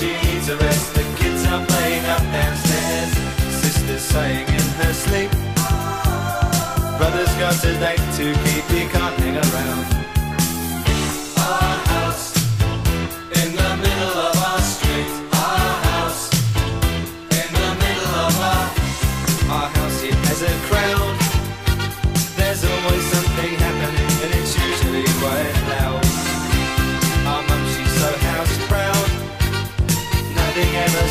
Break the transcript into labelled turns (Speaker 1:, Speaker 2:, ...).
Speaker 1: she needs a rest. The kids are playing up downstairs. Sister's sighing in her sleep. Brother's got a date to keep, he can't hang around. nothing ever